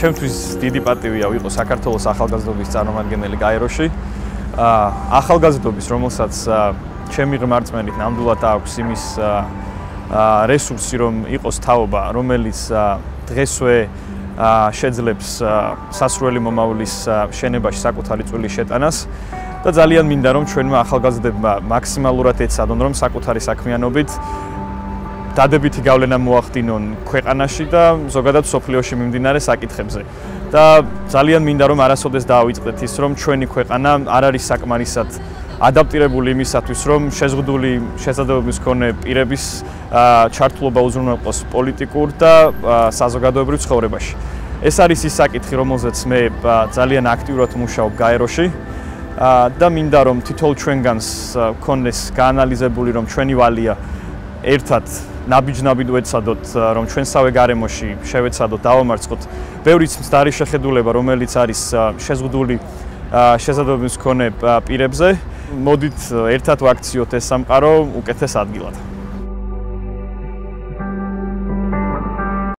ჩემთვის დიდი პატივია ვიყო საქართველოს ახალგაზრდობის წარმომადგენელი გაეროში. ახალგაზრდობის, რომელსაც ჩემი ღმერთმენით ნამდვილად აქვს იმის რესურსი, რომ იყოს თაობა, რომელიც დღესვე შეძლებს სასრული მომავლის შენებაში საკუთარი წვილი შეტანას. და ძალიან მინდა რომ ჩვენმა ახალგაზრდებმა მაქსიმალურად ეცადონ რომ საკუთარი საქმიანობით დადებითი გავლენა მოახდინონ ქვეყანაში და ზოგადად სოფლიოში მიმდინარე საკითხებზე. და ძალიან მინდა რომ არასოდეს დაავიწყდეთ ის რომ ჩვენი ქვეყანა არ არის საკმარისად ადაპტირებული იმისათვის რომ შეზღუდული შესაძლებლობის მქონე პირების ჩართულობა უზრუნველყოს პოლიტიკურ და საზოგადოებრივ ცხოვრებაში. ეს არის ის საკითხი რომელზეც მე ძალიან აქტიურად მუშაობ გაეროში. და მინდა რომ თითოეულ ჩვენგანს ქონდეს გაანალიზებული რომ ჩვენი ვალია ერთად ნაბიჯ-ნაბიჯ ვეცადოთ რომ ჩვენსავე გარემოში შევეცადოთ დავამარცხოთ. ბევრი მცდარი შეხედულება რომელიც არის შეზღუდული შესაძლებლობის მქონე პირებზე. მოდით ერთად ვაქციოთ ეს სამყარო უკეთეს ადგილად